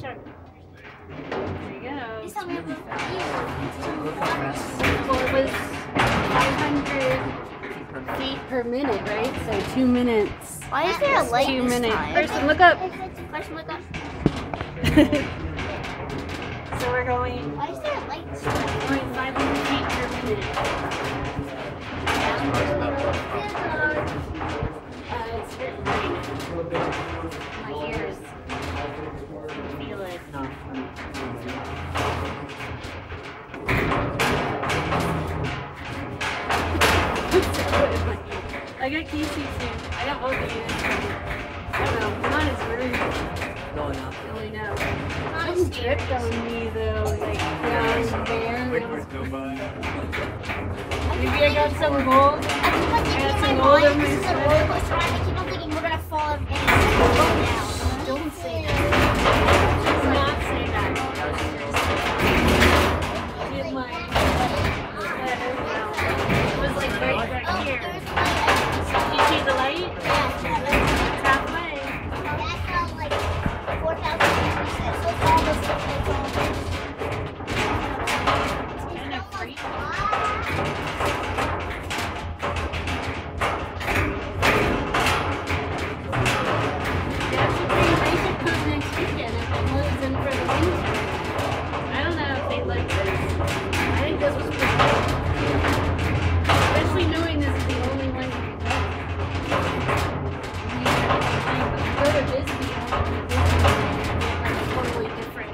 There you go. This time we Well, it was 500 feet per minute, right? So two minutes. Why is there a light Two minutes. look up. Look up. so we're going, Why is there a light going 500 feet per minute. I got Casey too. I got both of you. I don't know. Mine is rude. Going up. Really know. Something dripped on me though, like down there. Maybe I got some gold. I keep on thinking in my some gold on my this is a sweater. I think this was pretty cool. Especially knowing this is the only one you can go. Go to Disney, like totally different.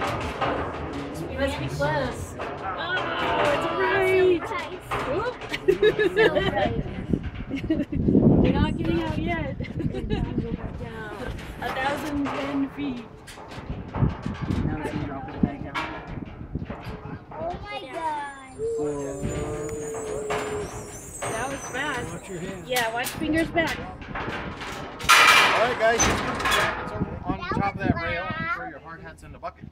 You must be close. Oh, it's right. So bright. You're not getting out yet. A thousand ten feet. Now it's gonna drop it back down. Oh my god. That was fast. Watch your hands. Yeah, watch fingers back. All right, guys, just put your jackets on, on top of that rail and throw your hard hats in the bucket.